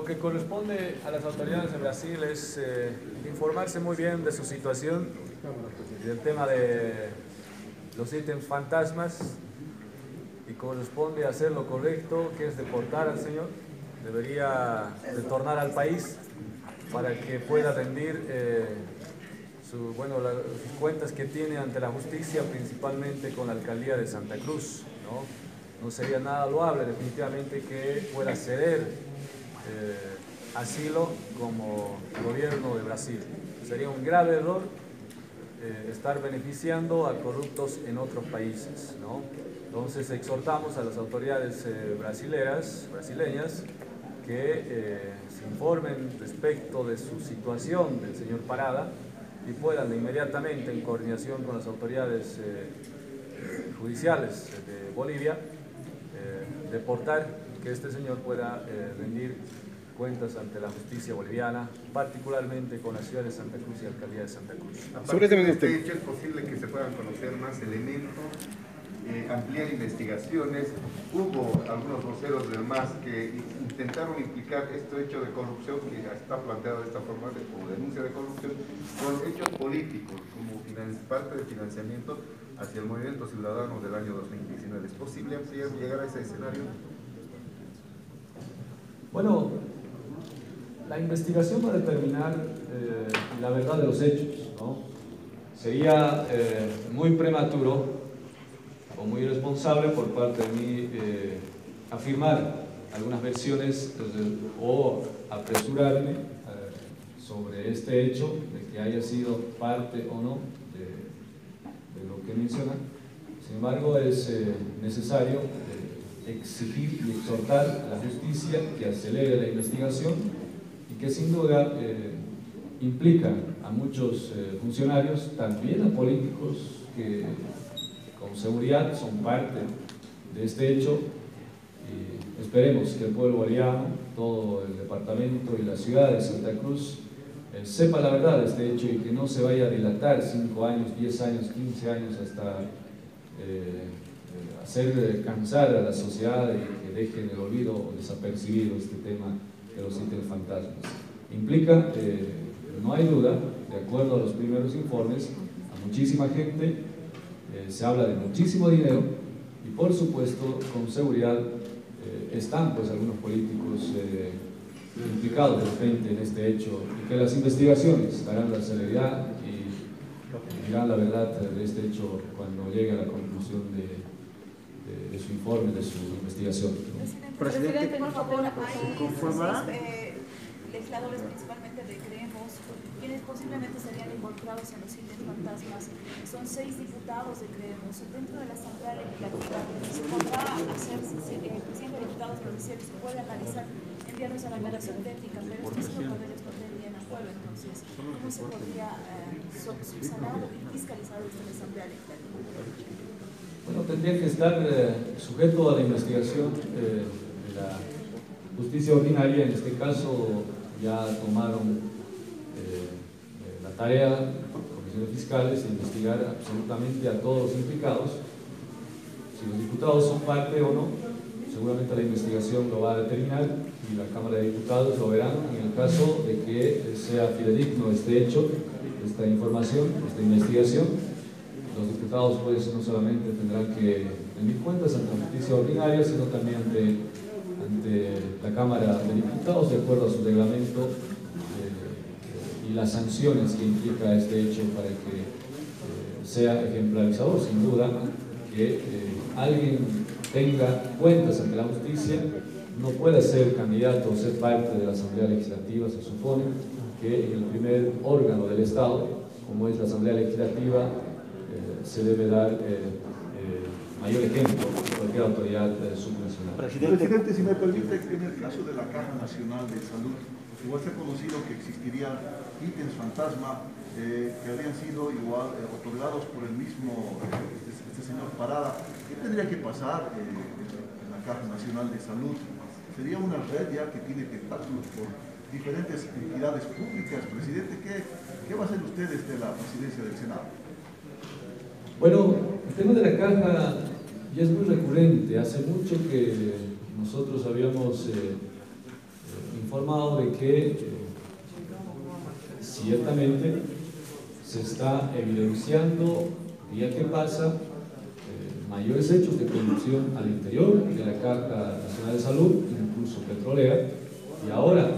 lo que corresponde a las autoridades de Brasil es eh, informarse muy bien de su situación, del tema de los ítems fantasmas, y corresponde hacer lo correcto, que es deportar al señor. Debería retornar al país para que pueda rendir eh, bueno, las cuentas que tiene ante la justicia, principalmente con la alcaldía de Santa Cruz. No, no sería nada loable definitivamente que pueda ceder eh, asilo como gobierno de Brasil. Sería un grave error eh, estar beneficiando a corruptos en otros países. ¿no? Entonces exhortamos a las autoridades eh, brasileras, brasileñas que se informen respecto de su situación del señor Parada y puedan inmediatamente, en coordinación con las autoridades judiciales de Bolivia, deportar que este señor pueda rendir cuentas ante la justicia boliviana, particularmente con la ciudad de Santa Cruz y la alcaldía de Santa Cruz. Sobre este hecho, es posible que se puedan conocer más elementos, eh, ampliar investigaciones. Hubo algunos voceros del MAS que intentaron implicar este hecho de corrupción, que está planteado de esta forma, de, como denuncia de corrupción, con hechos políticos, como parte de financiamiento hacia el movimiento ciudadano del año 2019. ¿Es posible ampliar, llegar a ese escenario? Bueno, la investigación va a determinar eh, la verdad de los hechos. Sería eh, muy prematuro o muy irresponsable por parte de mí eh, afirmar algunas versiones o apresurarme sobre este hecho de que haya sido parte o no de, de lo que menciona. Sin embargo, es necesario exigir y exhortar a la justicia que acelere la investigación que sin duda eh, implica a muchos eh, funcionarios, también a políticos que con seguridad son parte de este hecho. Y esperemos que el pueblo boliviano, todo el departamento y la ciudad de Santa Cruz eh, sepa la verdad de este hecho y que no se vaya a dilatar 5 años, 10 años, 15 años hasta hacer cansar a la sociedad y que dejen el olvido o desapercibido este tema de los ítems fantasmas. Implica, eh, no hay duda, de acuerdo a los primeros informes, a muchísima gente, eh, se habla de muchísimo dinero y por supuesto, con seguridad, eh, están pues algunos políticos implicados de frente en este hecho y que las investigaciones darán la celeridad y dirán la verdad de este hecho cuando llegue a la conclusión de, su informe, de su investigación. Presidente, por favor, conformará eh, legisladores principalmente de Creemos, quienes posiblemente serían involucrados en los ítems fantasmas. Son seis diputados de Creemos. Dentro de la Asamblea Legislativa se podrá hacer, el presidente de diputados lo decía que se puede analizar, enviarnos a la aclaración técnica, pero estos no poderes no tendrían acuerdo. Entonces, ¿cómo se podría eh, subsanar y fiscalizar en la Asamblea Legislativa? Bueno, tendría que estar eh, sujeto a la investigación eh, la justicia ordinaria, en este caso ya tomaron eh, la tarea, comisiones fiscales, de investigar absolutamente a todos los implicados. Si los diputados son parte o no, seguramente la investigación lo va a determinar y la Cámara de Diputados lo verán en el caso de que sea fidedigno este hecho, esta información, esta investigación. Los diputados pues no solamente tendrán que rendir cuentas ante la justicia ordinaria, sino también ante la Cámara de Diputados de acuerdo a su reglamento eh, y las sanciones que implica este hecho para que eh, sea ejemplarizador, sin duda, que eh, alguien tenga cuentas ante la justicia, no puede ser candidato o ser parte de la Asamblea Legislativa, se supone que en el primer órgano del Estado, como es la Asamblea Legislativa, se debe dar mayor ejemplo de cualquier autoridad eh, subnacional. Presidente. si me permite, en el caso de la Caja Nacional de Salud, igual se ha conocido que existirían ítems fantasma eh, que habrían sido igual eh, otorgados por el mismo este, este, señor Parada. ¿Qué tendría que pasar en la Caja Nacional de Salud? Sería una red ya que tiene tentáculos por diferentes entidades públicas. Presidente, ¿qué, qué va a hacer usted desde la presidencia del Senado? Bueno, el tema de la caja ya es muy recurrente. Hace mucho que nosotros habíamos eh, informado de que ciertamente se está evidenciando día que pasa mayores hechos de corrupción al interior de la Caja Nacional de Salud, incluso petrolera, y ahora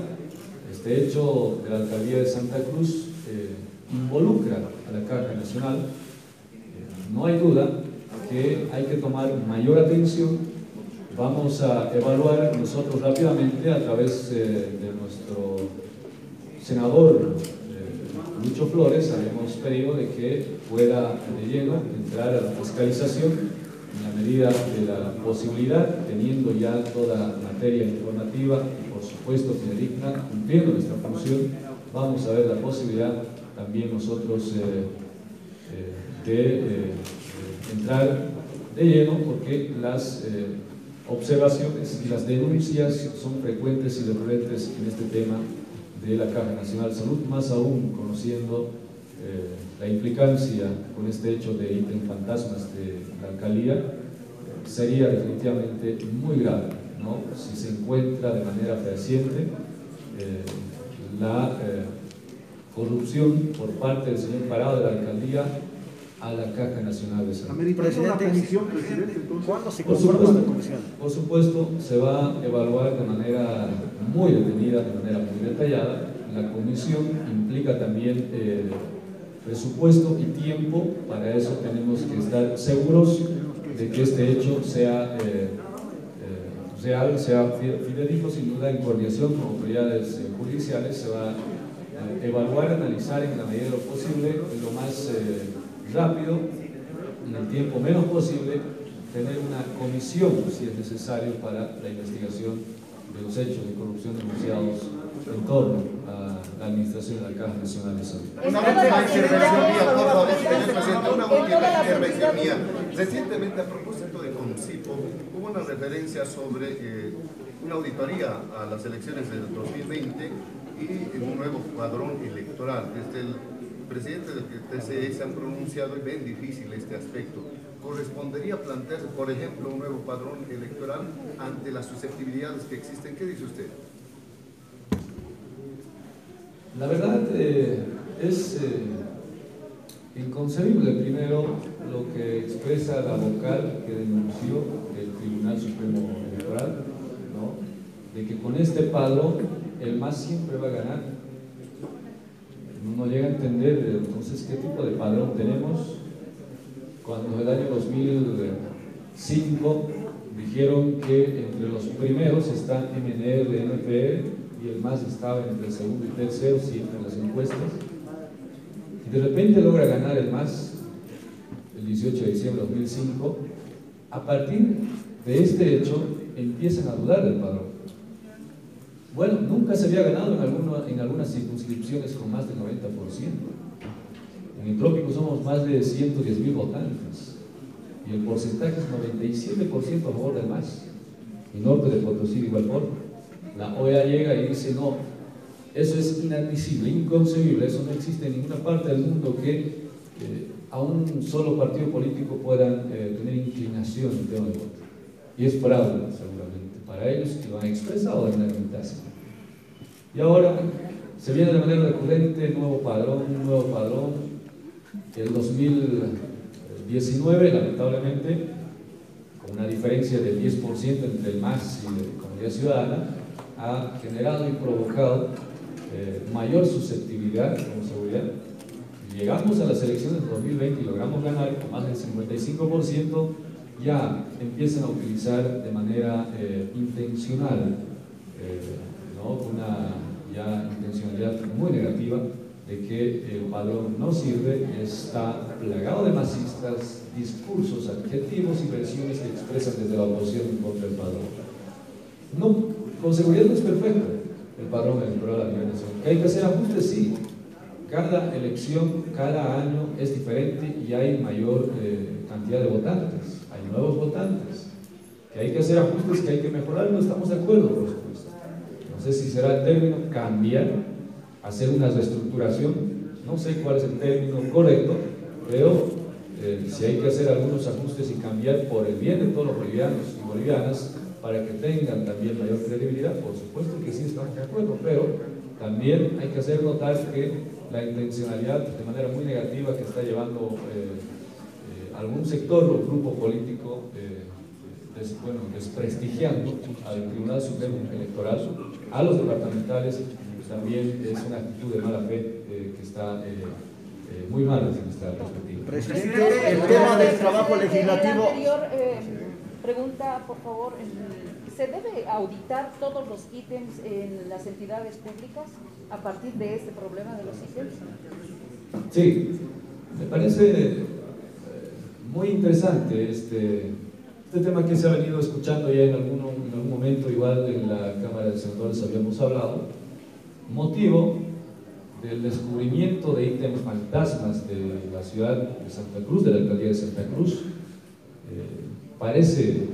este hecho de la alcaldía de Santa Cruz eh, involucra a la Caja Nacional. Eh, no hay duda que hay que tomar mayor atención. Vamos a evaluar nosotros rápidamente a través eh, de nuestro senador Lucho Flores, habíamos pedido de que pueda de lleno entrar a la fiscalización en la medida de la posibilidad, teniendo ya toda materia informativa y por supuesto fidedigna, cumpliendo nuestra función, vamos a ver la posibilidad también nosotros eh, eh, de eh, entrar de lleno porque las observaciones y las denuncias son frecuentes y recurrentes en este tema de la Caja Nacional de Salud, más aún conociendo la implicancia con este hecho de ítem fantasmas de la alcaldía, sería definitivamente muy grave ¿no? si se encuentra de manera fehaciente eh, la eh, corrupción por parte del señor Parado de la alcaldía a la Caja Nacional de Salud. ¿Cuándo se conforma la comisión? Por supuesto, se va a evaluar de manera muy detenida, de manera muy detallada. La comisión implica también eh, presupuesto y tiempo, para eso tenemos que estar seguros de que este hecho sea eh, eh, real, sea fidedigno, sin duda en coordinación con autoridades eh, judiciales se va a evaluar, analizar en la medida de lo posible, lo más rápido, en el tiempo menos posible, tener una comisión, si es necesario, para la investigación de los hechos de corrupción denunciados en torno a la administración de la Caja Nacional de Salud. Una última intervención mía, por favor, señor presidente, una última intervención mía. Recientemente, a propósito de CONCIPO, hubo una referencia sobre eh, una auditoría a las elecciones del 2020 y un nuevo padrón electoral. Desde el presidente del TCE se han pronunciado y ven difícil este aspecto. ¿Correspondería plantearse, por ejemplo, un nuevo padrón electoral ante las susceptibilidades que existen? ¿Qué dice usted? La verdad eh, es eh, inconcebible primero lo que expresa la vocal que denunció el Tribunal Supremo Electoral, ¿no? de que con este padrón el más siempre va a ganar. No llega a entender entonces qué tipo de padrón tenemos cuando en el año 2005 dijeron que entre los primeros están MNR, NPR, y el MAS estaba entre el segundo y tercero, siempre en las encuestas. Y de repente logra ganar el MAS el 18 de diciembre de 2005. A partir de este hecho empiezan a dudar del padrón. Bueno, nunca se había ganado en, en algunas circunscripciones con más del 90%. En el trópico somos más de 110 mil votantes y el porcentaje es 97% a favor del MAS. Y norte de Potosí igual forma. La OEA llega y dice, no, eso es inadmisible, inconcebible, eso no existe en ninguna parte del mundo que a un solo partido político puedan eh, tener inclinación en tema de voto. Y es fraude, seguramente, ellos que lo han expresado de manera tácita. Y ahora se viene de manera recurrente nuevo padrón, nuevo padrón. El 2019, lamentablemente, con una diferencia del 10% entre el MAS y la Comunidad Ciudadana, ha generado y provocado eh, mayor susceptibilidad como seguridad. Llegamos a las elecciones de 2020 y logramos ganar con más del 55%, ya empiezan a utilizar de manera eh, intencional, eh, ¿no? una ya intencionalidad muy negativa de que el padrón no sirve, está plagado de masistas, discursos, adjetivos y versiones que expresan desde la oposición contra el padrón. No con seguridad no es perfecto el padrón electoral a nivel nacional. hay que hacer ajustes? Sí. Cada elección, cada año es diferente y hay mayor eh, cantidad de votantes, nuevos votantes. Que hay que hacer ajustes, que hay que mejorar, no estamos de acuerdo, por supuesto. No sé si será el término cambiar, hacer una reestructuración, no sé cuál es el término correcto, pero eh, si hay que hacer algunos ajustes y cambiar por el bien de todos los bolivianos y bolivianas, para que tengan también mayor credibilidad, por supuesto que sí estamos de acuerdo, pero también hay que hacer notar que la intencionalidad de manera muy negativa que está llevando eh, algún sector o grupo político, eh, bueno, desprestigiando al Tribunal Supremo Electoral, a los departamentales, también es una actitud de mala fe que está muy mala desde nuestra perspectiva. Presidente, el tema del trabajo legislativo... Pregunta, por favor, ¿se debe auditar todos los ítems en las entidades públicas a partir de este problema de los ítems? Sí, me parece eh, muy interesante este, este tema que se ha venido escuchando ya en, algún momento, igual en la Cámara de Senadores habíamos hablado, motivo del descubrimiento de ítems fantasmas de la ciudad de Santa Cruz, de la alcaldía de Santa Cruz, eh, parece eh,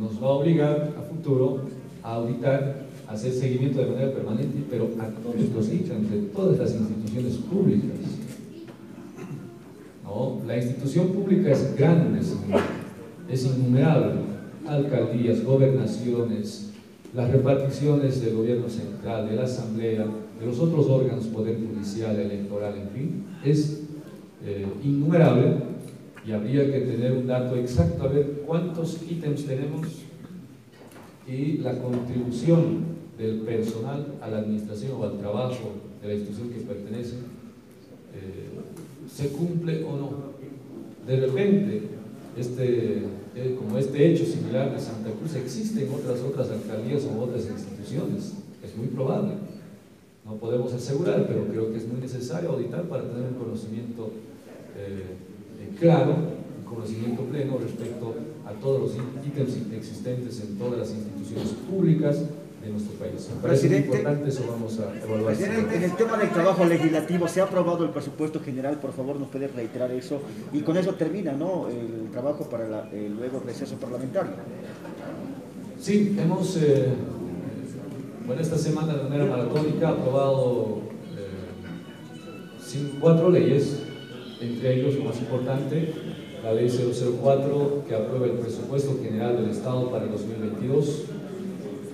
nos va a obligar a futuro a auditar, hacer seguimiento de manera permanente, pero a todos los ítems de todas las instituciones públicas. La institución pública es grande, es innumerable. Alcaldías, gobernaciones, las reparticiones del gobierno central, de la asamblea, de los otros órganos, poder judicial, electoral, en fin, es eh, innumerable y habría que tener un dato exacto a ver cuántos ítems tenemos y la contribución del personal a la administración o al trabajo de la institución que pertenece eh, se cumple o no. De repente, este, eh, como este hecho similar de Santa Cruz existe en otras, otras alcaldías o otras instituciones, es muy probable. No podemos asegurar, pero creo que es muy necesario auditar para tener un conocimiento eh, claro, conocimiento pleno respecto a todos los ítems existentes en todas las instituciones públicas de nuestro país. Muy importante, eso vamos a evaluar. en el tema del trabajo legislativo, ¿se ha aprobado el presupuesto general? Por favor, nos puede reiterar eso. Y con eso termina, ¿no?, el trabajo para la, el luego receso parlamentario. Sí, hemos, eh, bueno, esta semana de manera maratónica aprobado eh, cuatro leyes entre ellos, lo más importante, la Ley 004 que aprueba el presupuesto general del Estado para el 2022,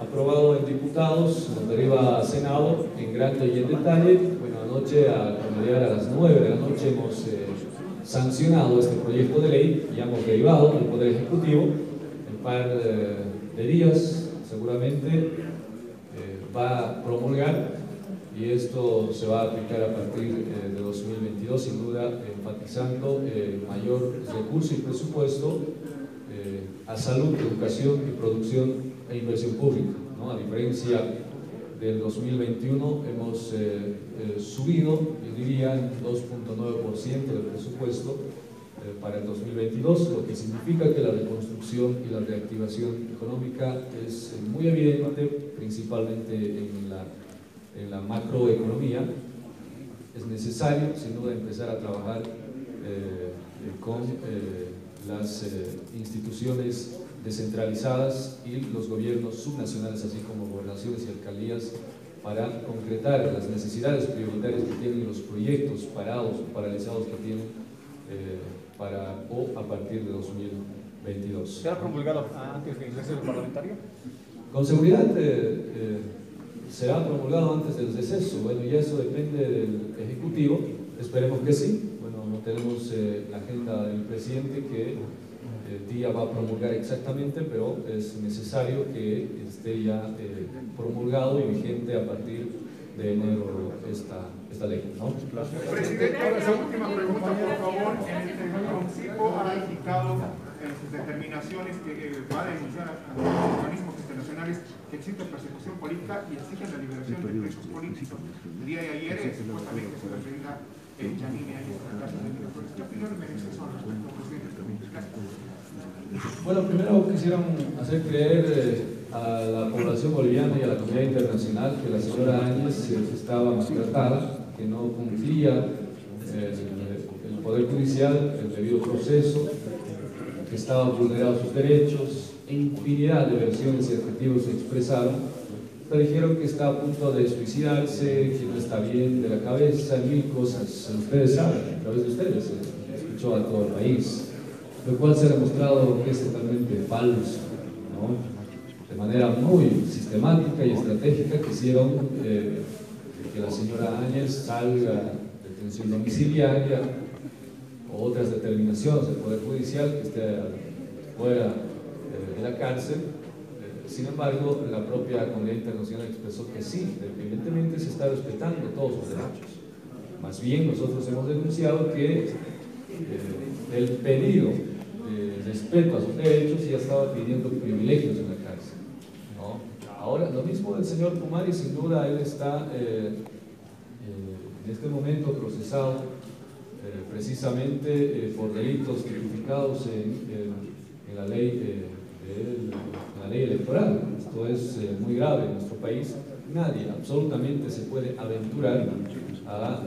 aprobado en diputados, nos deriva a Senado en grande y en detalle. Bueno, anoche, a, llegar a las 9 de la noche, hemos eh, sancionado este proyecto de ley y hemos derivado del Poder Ejecutivo. En par eh, de días, seguramente, eh, va a promulgar y esto se va a aplicar a partir de 2022, sin duda enfatizando mayor recurso y presupuesto a salud, educación y producción e inversión pública. ¿no? A diferencia del 2021 hemos subido, yo diría, 2.9% del presupuesto para el 2022, lo que significa que la reconstrucción y la reactivación económica es muy evidente, principalmente en la macroeconomía, es necesario, sin duda, empezar a trabajar eh, con eh, las eh, instituciones descentralizadas y los gobiernos subnacionales, así como gobernaciones y alcaldías, para concretar las necesidades prioritarias que tienen los proyectos parados o paralizados que tienen para o a partir de 2022. ¿Será promulgado antes del receso parlamentario? Con seguridad será promulgado antes del deceso. Bueno, y eso depende del Ejecutivo, esperemos que sí. Tenemos eh, la agenda del presidente que el día va a promulgar exactamente, pero es necesario que esté ya eh, promulgado y vigente a partir de enero esta, esta ley. Presidente, la última pregunta, por favor. El municipio ha indicado en sus determinaciones que va a denunciar a los organismos internacionales que existe persecución política y exigen la liberación de presos políticos. El día de ayer, supuestamente, se Bueno, primero quisiera hacer creer eh, a la población boliviana y a la comunidad internacional que la señora Áñez estaba maltratada, que no cumplía eh, el Poder Judicial, el debido proceso, que estaban vulnerados sus derechos, e infinidad de versiones y adjetivos se expresaron. Dijeron que está a punto de suicidarse, que no está bien de la cabeza, mil cosas. Ustedes saben, a través de ustedes, se escuchó a todo el país, lo cual se ha demostrado que es totalmente falso. ¿no? manera muy sistemática y estratégica quisieron eh, que la señora Áñez salga de detención domiciliaria o otras determinaciones del Poder Judicial que esté fuera eh, de la cárcel. Eh, sin embargo, la propia comunidad internacional expresó que sí, evidentemente se está respetando todos los derechos. Más bien, nosotros hemos denunciado que eh, el pedido de respeto a sus derechos ya estaba pidiendo privilegios en la cárcel. ¿no? Ahora, lo mismo del señor Kumari, sin duda, él está en este momento procesado eh, precisamente eh, por delitos tipificados en, la ley, eh, ley electoral. Esto es muy grave en nuestro país. Nadie absolutamente se puede aventurar a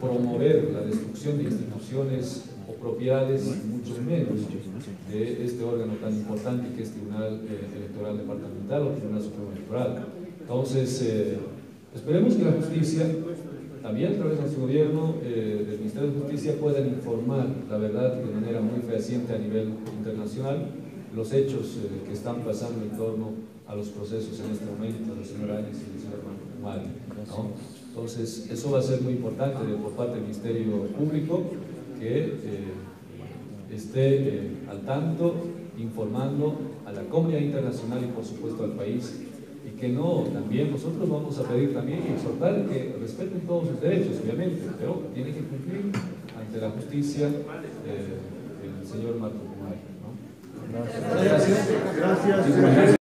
promover la destrucción de instituciones o propiedades, mucho menos de este órgano tan importante que es Tribunal Electoral Departamental o Tribunal Supremo Electoral. Entonces, esperemos que la justicia también a través de nuestro gobierno, eh, del Ministerio de Justicia, puedan informar la verdad de manera muy fehaciente a nivel internacional los hechos eh, que están pasando en torno a los procesos en este momento del señor Áñez y del señor Mario. Entonces, eso va a ser muy importante por parte del Ministerio Público que eh, esté al tanto, informando a la comunidad internacional y por supuesto al país y que no, también nosotros vamos a pedir también y exhortar que respeten todos sus derechos, obviamente, pero tiene que cumplir ante la justicia eh, el señor Marco. ¿no? Gracias. Gracias.